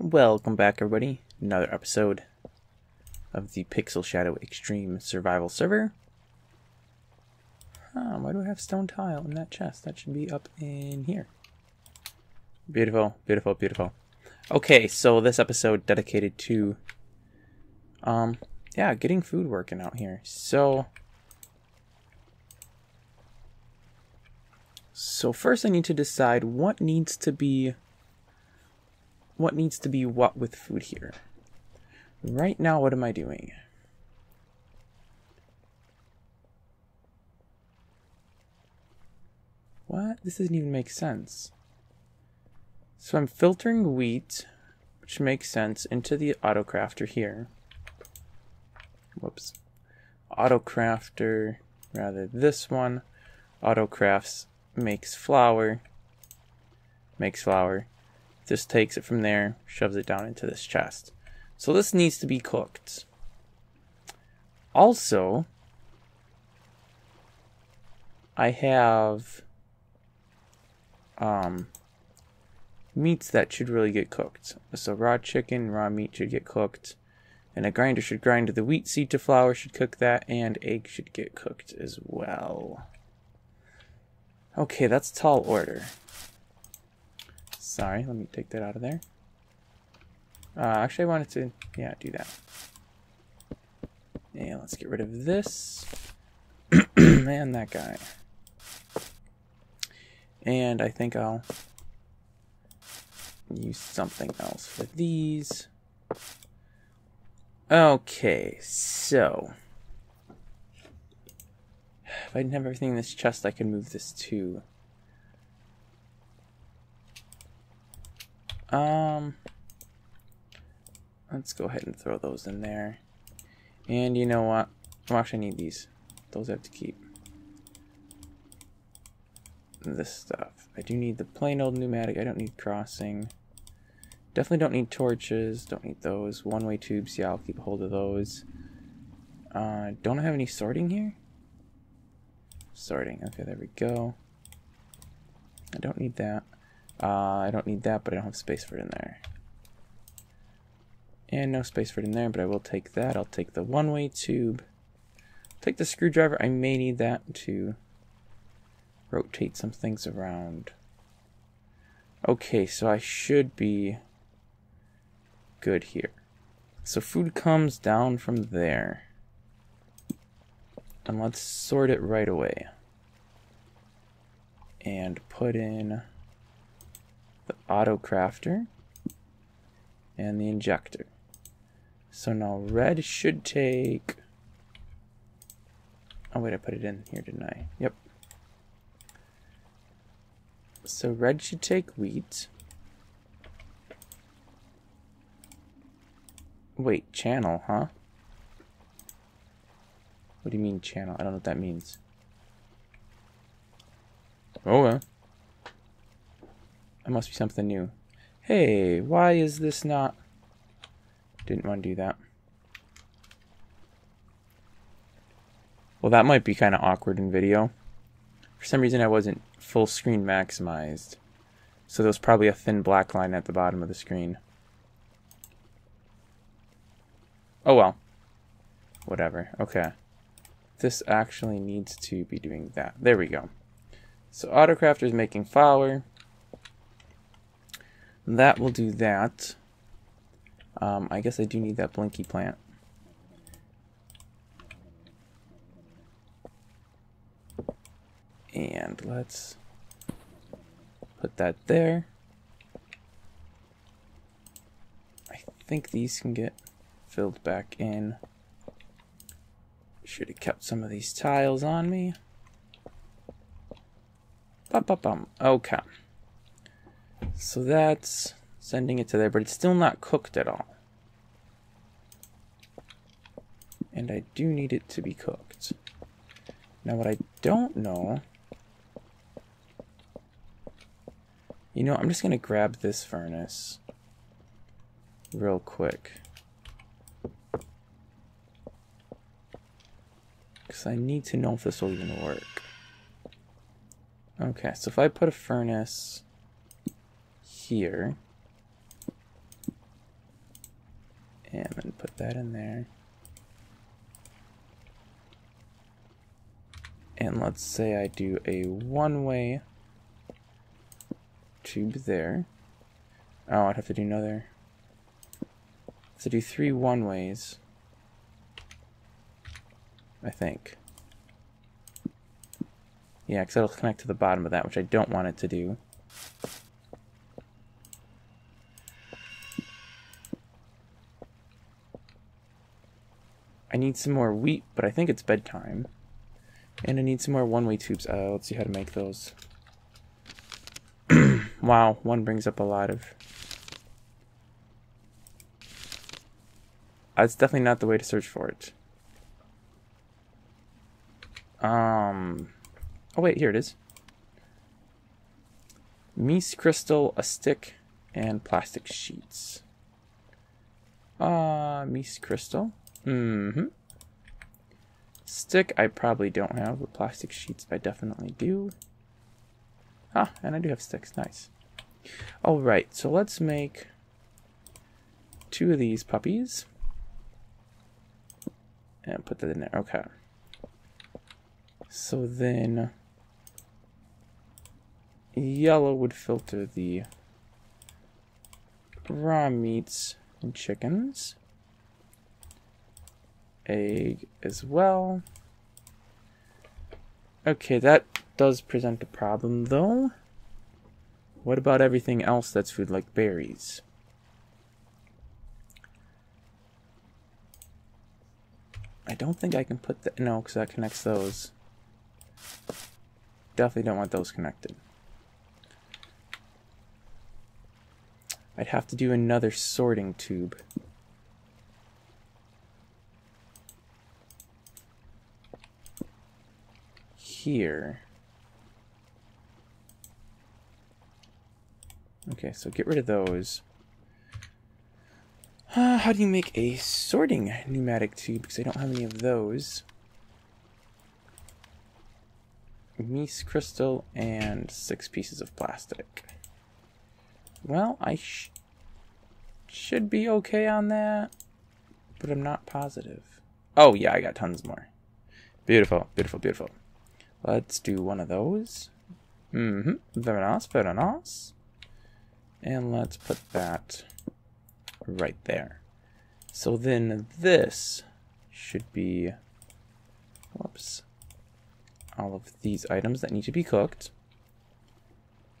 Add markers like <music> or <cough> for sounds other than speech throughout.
Welcome back, everybody. Another episode of the Pixel Shadow Xtreme Survival Server. Huh, why do I have stone tile in that chest? That should be up in here. Beautiful, beautiful, beautiful. Okay, so this episode dedicated to, um, yeah, getting food working out here. So, so first I need to decide what needs to be what needs to be what with food here. Right now, what am I doing? What? This doesn't even make sense. So I'm filtering wheat, which makes sense, into the autocrafter here. Whoops. Autocrafter, rather this one. Autocrafts makes flour. Makes flour just takes it from there, shoves it down into this chest. So this needs to be cooked. Also, I have um, meats that should really get cooked. So raw chicken, raw meat should get cooked. And a grinder should grind the wheat seed to flour, should cook that, and egg should get cooked as well. Okay, that's tall order. Sorry, let me take that out of there. Uh, actually, I wanted to, yeah, do that. And let's get rid of this. <clears throat> and that guy. And I think I'll use something else for these. Okay, so. <sighs> If I didn't have everything in this chest, I could move this too. Um, let's go ahead and throw those in there. And you know what? I actually need these. Those I have to keep. This stuff. I do need the plain old pneumatic. I don't need crossing. Definitely don't need torches. Don't need those. One-way tubes. Yeah, I'll keep hold of those. Uh, don't I have any sorting here? Sorting. Okay, there we go. I don't need that. Uh, I don't need that, but I don't have space for it in there. And no space for it in there, but I will take that. I'll take the one-way tube. Take the screwdriver. I may need that to rotate some things around. Okay, so I should be good here. So food comes down from there. And let's sort it right away. And put in the auto crafter, and the injector. So now red should take... Oh wait, I put it in here, didn't I? Yep. So red should take wheat. Wait, channel, huh? What do you mean channel? I don't know what that means. Oh, well. That must be something new. Hey, why is this not... Didn't want to do that. Well, that might be kind of awkward in video. For some reason, I wasn't full screen maximized. So there was probably a thin black line at the bottom of the screen. Oh well. Whatever. Okay. This actually needs to be doing that. There we go. So Autocrafter is making flour. That will do that. Um, I guess I do need that blinky plant. And let's put that there. I think these can get filled back in. Should have kept some of these tiles on me. Bum, bum, bum. Okay. So that's sending it to there, but it's still not cooked at all. And I do need it to be cooked. Now what I don't know... You know, I'm just going to grab this furnace real quick. Because I need to know if this will even work. Okay, so if I put a furnace here. And then put that in there. And let's say I do a one-way tube there. Oh, I'd have to do another. to do three one-ways. I think. Yeah, because it'll connect to the bottom of that, which I don't want it to do. Need some more wheat, but I think it's bedtime. And I need some more one-way tubes. Uh, let's see how to make those. <clears throat> wow, one brings up a lot of... That's uh, definitely not the way to search for it. Um... Oh wait, here it is. Mese crystal, a stick, and plastic sheets. Ah, uh, Mese crystal. Mm-hmm. Stick, I probably don't have, but plastic sheets I definitely do. Ah, and I do have sticks. Nice. Alright, so let's make two of these puppies. And put that in there. Okay. So then yellow would filter the raw meats and chickens egg as well. Okay, that does present a problem though. What about everything else that's food like berries? I don't think I can put that, no, because that connects those. Definitely don't want those connected. I'd have to do another sorting tube. Here. Okay, so get rid of those. Uh, how do you make a sorting pneumatic tube? Because I don't have any of those. Mese crystal and six pieces of plastic. Well, I sh should be okay on that, but I'm not positive. Oh, yeah, I got tons more. Beautiful, beautiful, beautiful. Let's do one of those. Mm-hmm. Very nice, very nice. And let's put that right there. So then this should be, whoops, all of these items that need to be cooked.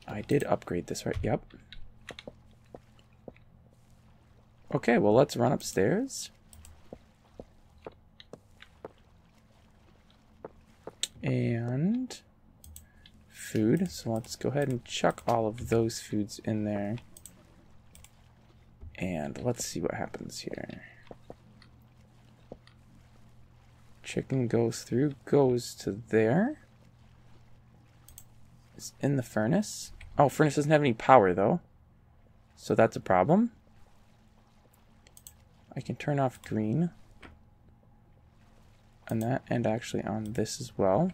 I did upgrade this, right? Yep. Okay, well, let's run upstairs. And food. So let's go ahead and chuck all of those foods in there. And let's see what happens here. Chicken goes through, goes to there. It's in the furnace. Oh, furnace doesn't have any power though. So that's a problem. I can turn off green on that and actually on this as well.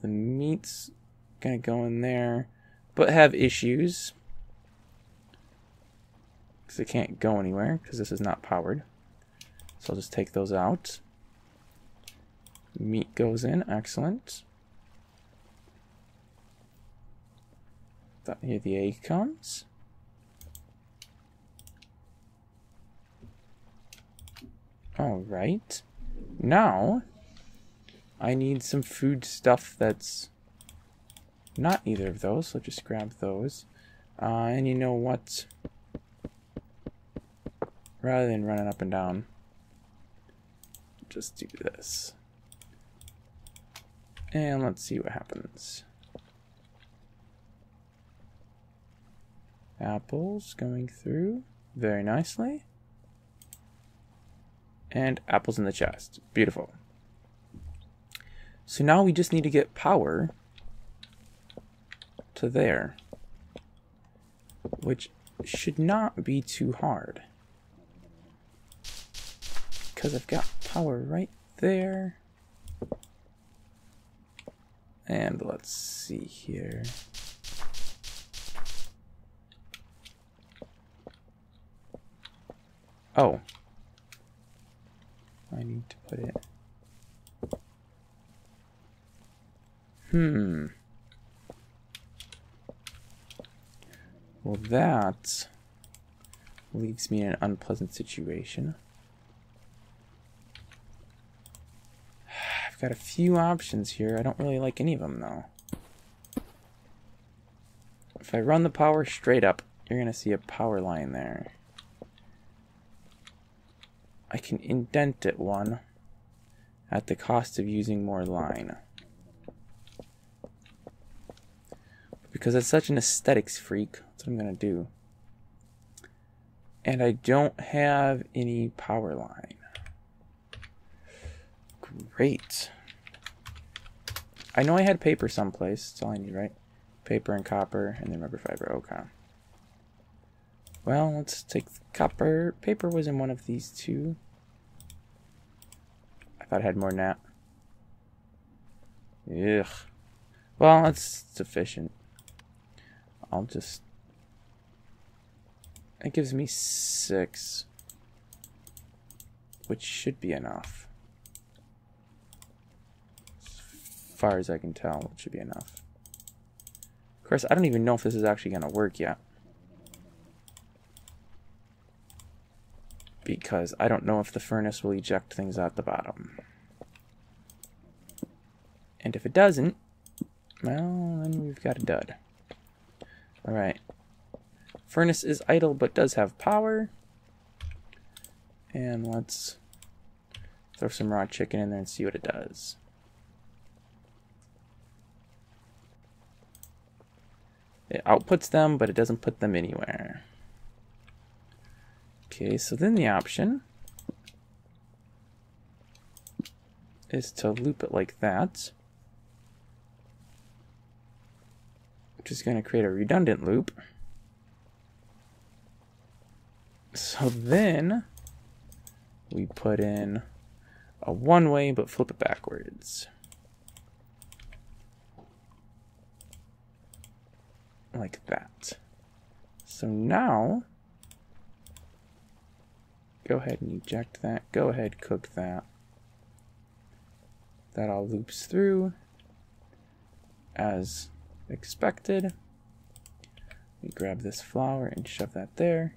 The meat's gonna go in there, but have issues because it can't go anywhere because this is not powered. So I'll just take those out. Meat goes in, excellent. Here the egg comes. Alright. Now, I need some food stuff that's not either of those, so just grab those. Uh, and you know what? Rather than running up and down, just do this. And let's see what happens. Apples going through very nicely and apples in the chest. Beautiful. So now we just need to get power to there, which should not be too hard. Because I've got power right there. And let's see here. Oh. I need to put it. Hmm. Well, that leaves me in an unpleasant situation. <sighs> I've got a few options here. I don't really like any of them, though. If I run the power straight up, you're going to see a power line there. I can indent it one at the cost of using more line. Because it's such an aesthetics freak, that's what I'm going to do. And I don't have any power line. Great. I know I had paper someplace. That's all I need, right? Paper and copper, and then rubber fiber. Okay. Well, let's take the copper. Paper was in one of these two. I thought I had more than that. Ugh. Well, that's sufficient. I'll just... It gives me six. Which should be enough. As far as I can tell, it should be enough. Of course, I don't even know if this is actually going to work yet. Because I don't know if the furnace will eject things out the bottom. And if it doesn't, well, then we've got a dud. Alright. Furnace is idle but does have power. And let's throw some raw chicken in there and see what it does. It outputs them, but it doesn't put them anywhere. Okay, so then the option is to loop it like that. Which is going to create a redundant loop. So then we put in a one way but flip it backwards. Like that. So now go ahead and eject that. Go ahead, cook that. That all loops through as expected. We grab this flour and shove that there.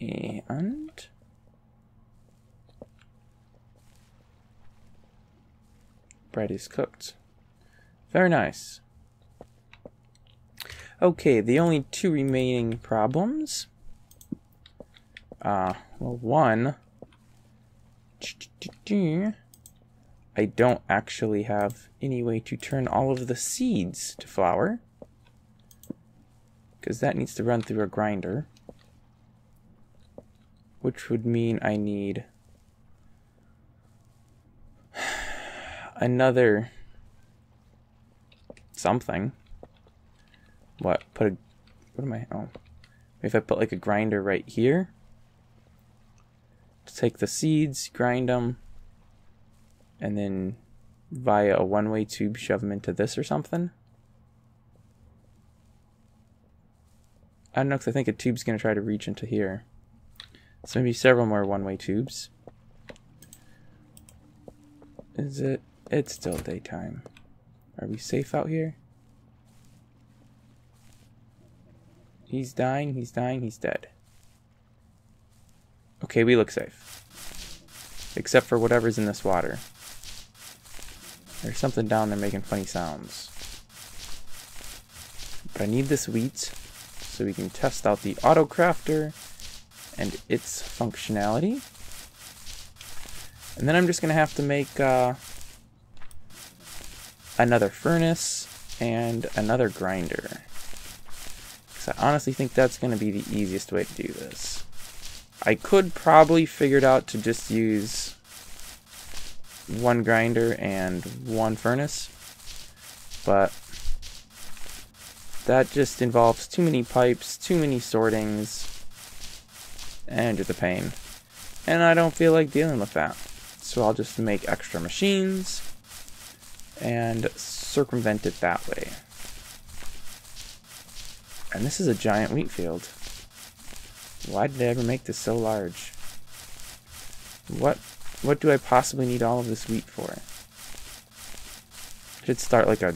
And bread is cooked. Very nice. Okay, the only two remaining problems. Uh, well, one. I don't actually have any way to turn all of the seeds to flour. Because that needs to run through a grinder which would mean I need <sighs> another something. What? Put a what am I? Oh, if I put like a grinder right here to take the seeds, grind them, and then via a one-way tube shove them into this or something. I don't know because I think a tube's gonna try to reach into here. So maybe several more one-way tubes. Is it? It's still daytime. Are we safe out here? He's dying, he's dying, he's dead. Okay, we look safe. Except for whatever's in this water. There's something down there making funny sounds. But I need this wheat so we can test out the auto crafter and its functionality. And then I'm just going to have to make uh, another furnace and another grinder. I honestly think that's going to be the easiest way to do this. I could probably figure it out to just use one grinder and one furnace, but that just involves too many pipes, too many sortings, and just a pain. And I don't feel like dealing with that. So I'll just make extra machines and circumvent it that way. And this is a giant wheat field. Why did I ever make this so large? What what do I possibly need all of this wheat for? I should start like a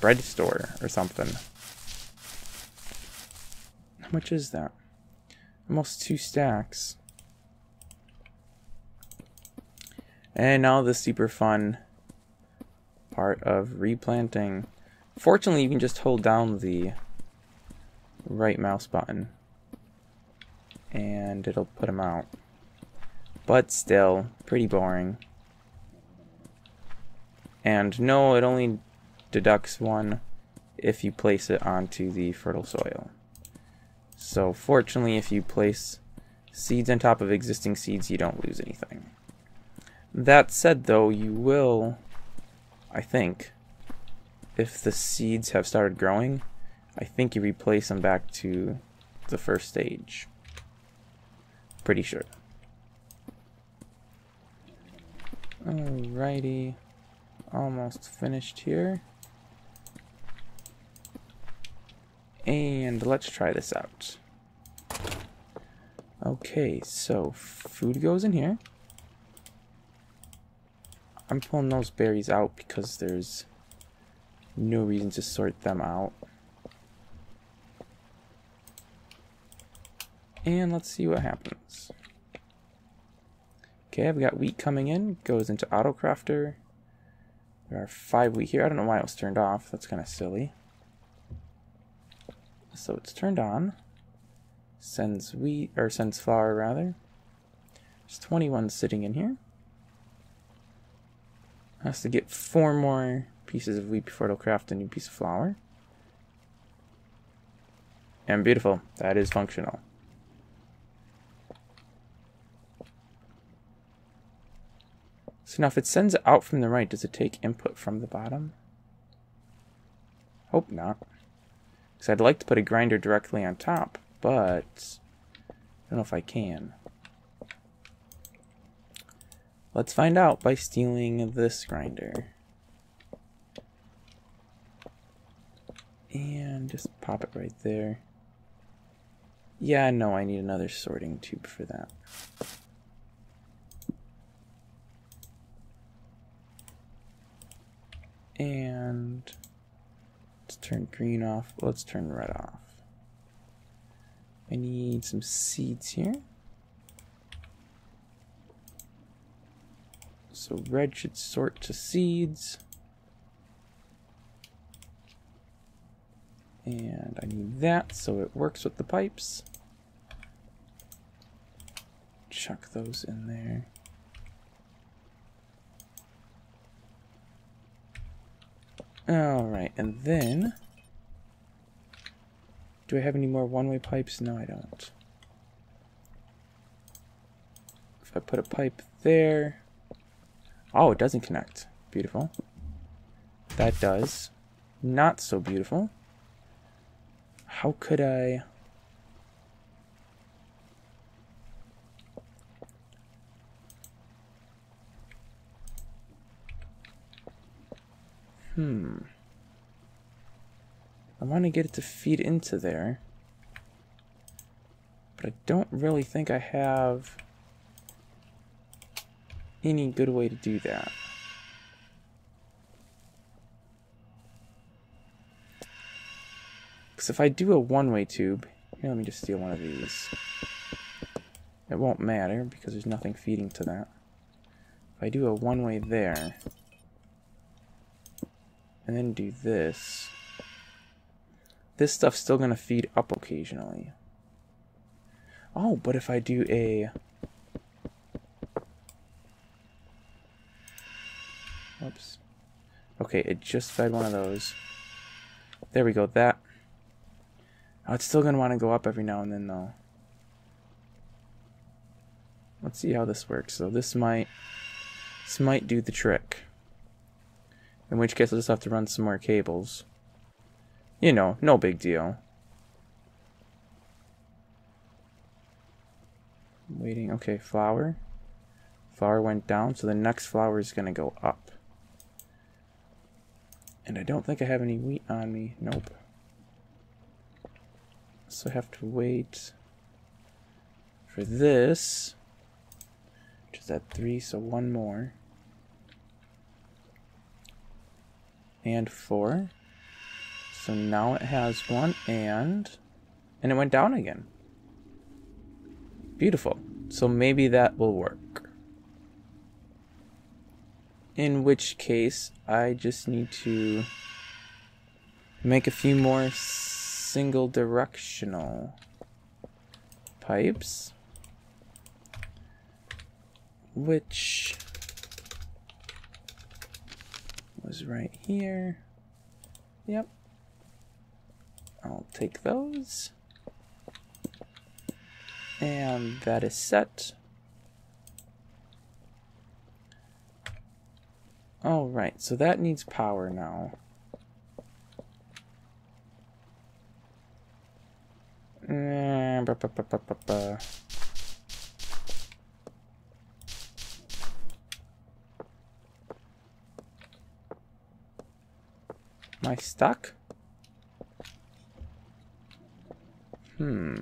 bread store or something. How much is that? Almost two stacks. And now the super fun part of replanting. Fortunately, you can just hold down the right mouse button and it'll put them out. But still, pretty boring. And no, it only deducts one if you place it onto the fertile soil. So fortunately, if you place seeds on top of existing seeds, you don't lose anything. That said, though, you will, I think, if the seeds have started growing, I think you replace them back to the first stage. Pretty sure. Alrighty. Almost finished here. And let's try this out. Okay, so food goes in here. I'm pulling those berries out because there's no reason to sort them out. And let's see what happens. Okay, I've got wheat coming in. Goes into AutoCrafter. There are five wheat here. I don't know why it was turned off. That's kind of silly. So it's turned on. Sends wheat, or sends flour rather. There's 21 sitting in here. Has to get four more pieces of wheat before it'll craft a new piece of flour. And beautiful. That is functional. So now if it sends it out from the right, does it take input from the bottom? Hope not. Because I'd like to put a grinder directly on top, but I don't know if I can. Let's find out by stealing this grinder. And just pop it right there. Yeah, no, I need another sorting tube for that. And let's turn green off. Let's turn red off. I need some seeds here. So red should sort to seeds. And I need that so it works with the pipes. Chuck those in there. Alright, and then... Do I have any more one-way pipes? No, I don't. If I put a pipe there... Oh, it doesn't connect. Beautiful. That does. Not so beautiful. How could I... Hmm. I want to get it to feed into there. But I don't really think I have any good way to do that. Because if I do a one-way tube, here, let me just steal one of these. It won't matter because there's nothing feeding to that. If I do a one-way there, and then do this, this stuff's still going to feed up occasionally. Oh, but if I do a... Oops. Okay, it just fed one of those. There we go, that. Oh, it's still going to want to go up every now and then, though. Let's see how this works. So this might... This might do the trick. In which case I'll just have to run some more cables. You know, no big deal. Waiting, okay, flour. Flour went down, so the next flour is to go up. And I don't think I have any wheat on me. Nope. So I have to wait. For this, which is at three, so one more. And four. So now it has one and... And it went down again. Beautiful. So maybe that will work. In which case, I just need to make a few more single directional pipes. Which was right here. Yep. I'll take those. And that is set. Alright, so that needs power now. Mm, Am I stuck? Hmm.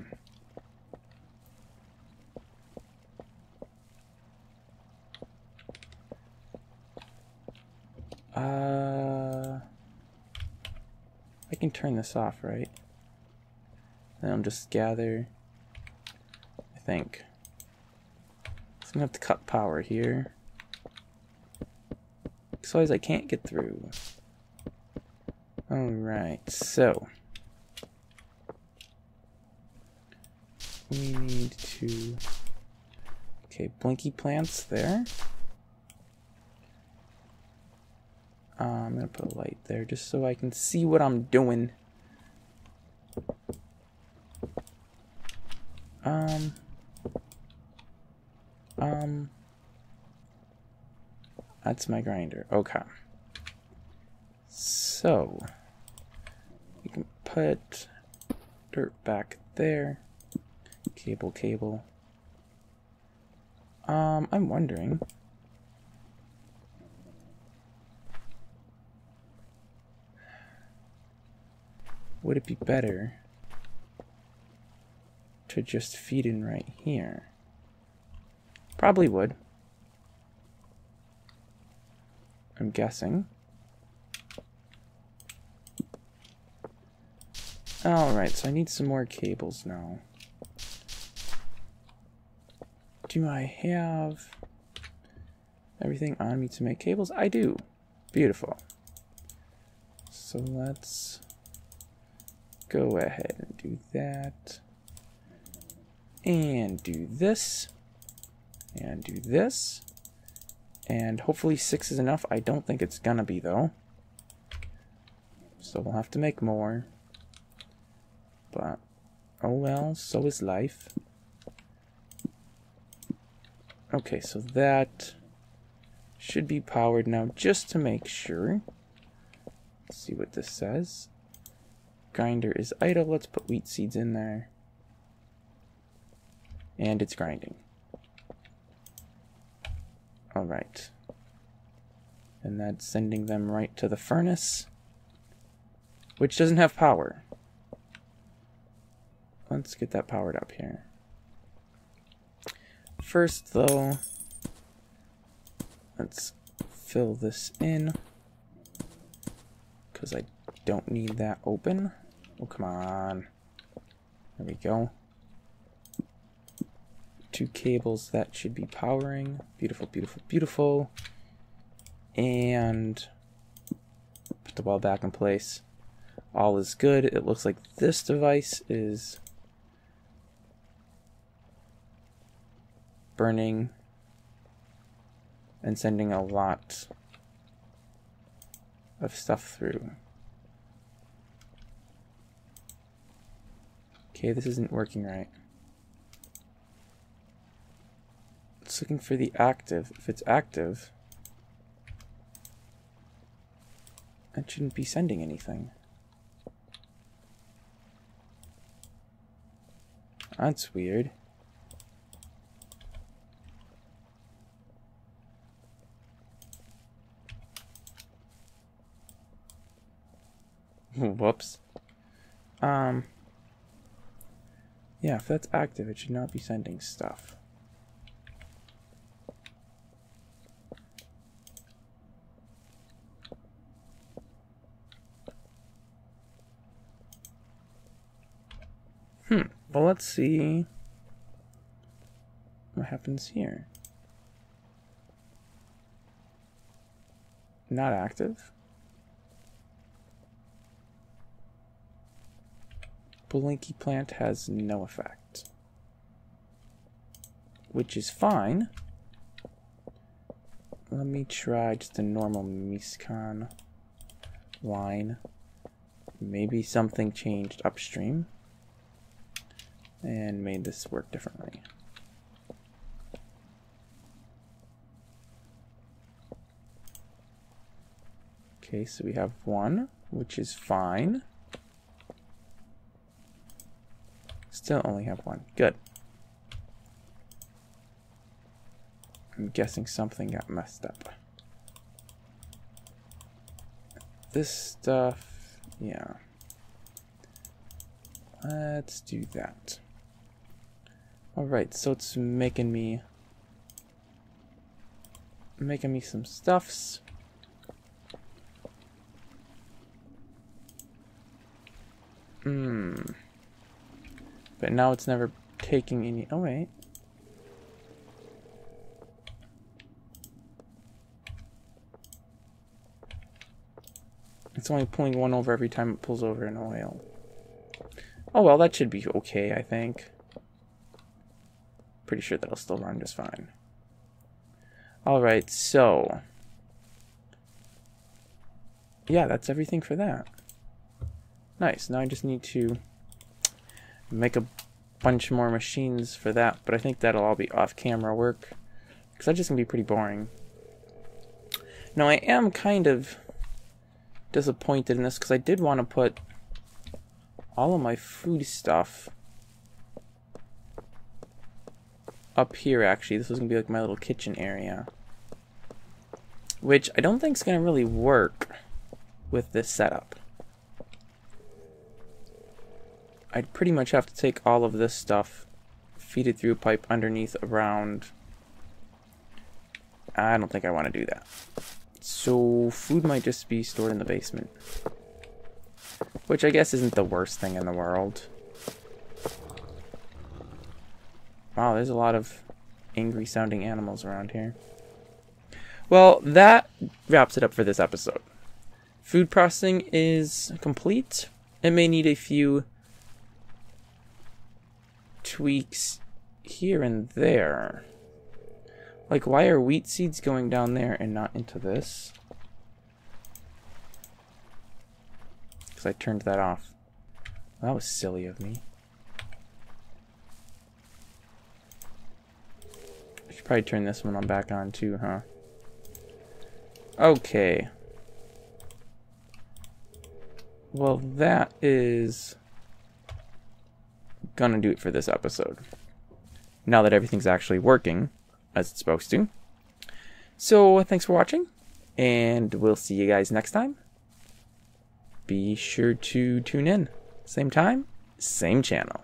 Uh, I can turn this off, right? Then I'll just gather, I think. So I'm gonna have to cut power here. Otherwise I can't get through. Alright, so. We need to... Okay, blinky plants there. Uh, I'm gonna put a light there just so I can see what I'm doing. Um. Um. That's my grinder. Okay. So. Put dirt back there. Cable, cable. Um, I'm wondering. Would it be better to just feed in right here? Probably would. I'm guessing. Alright, so I need some more cables now. Do I have everything on me to make cables? I do. Beautiful. So let's go ahead and do that. And do this. And do this. And hopefully six is enough. I don't think it's gonna be though. So we'll have to make more. But, oh well, so is life. Okay, so that should be powered now just to make sure. Let's see what this says. Grinder is idle. Let's put wheat seeds in there. And it's grinding. Alright. And that's sending them right to the furnace. Which doesn't have power. Let's get that powered up here. First, though, let's fill this in. Because I don't need that open. Oh, come on. There we go. Two cables that should be powering. Beautiful, beautiful, beautiful. And put the ball back in place. All is good. It looks like this device is burning and sending a lot of stuff through. Okay, this isn't working right. It's looking for the active. If it's active, that shouldn't be sending anything. That's weird. Whoops. Um... Yeah, if that's active, it should not be sending stuff. Hmm. Well, let's see what happens here. Not active. Blinky plant has no effect. Which is fine. Let me try just a normal Mesecon line. Maybe something changed upstream and made this work differently. Okay, so we have one, which is fine. Still only have one. Good. I'm guessing something got messed up. This stuff, yeah. Let's do that. Alright, so it's making me making me some stuffs. Hmm. But now it's never taking any oh wait. It's only pulling one over every time it pulls over an oil. Oh well, that should be okay, I think. Pretty sure that'll still run just fine. Alright, so... Yeah, that's everything for that. Nice, now I just need to make a bunch more machines for that, but I think that'll all be off-camera work. Because that's just going to be pretty boring. Now, I am kind of disappointed in this because I did want to put all of my food stuff up here actually. This was going to be like my little kitchen area. Which I don't think is going to really work with this setup. I'd pretty much have to take all of this stuff, feed it through a pipe underneath around... I don't think I want to do that. So food might just be stored in the basement. Which I guess isn't the worst thing in the world. Wow, there's a lot of angry sounding animals around here. Well, that wraps it up for this episode. Food processing is complete. It may need a few tweaks here and there. Like, why are wheat seeds going down there and not into this? Because I turned that off. That was silly of me. I should probably turn this one on back on too, huh? Okay. Well, that is gonna do it for this episode. Now that everything's actually working as it's supposed to. So, thanks for watching, and we'll see you guys next time. Be sure to tune in. Same time, same channel.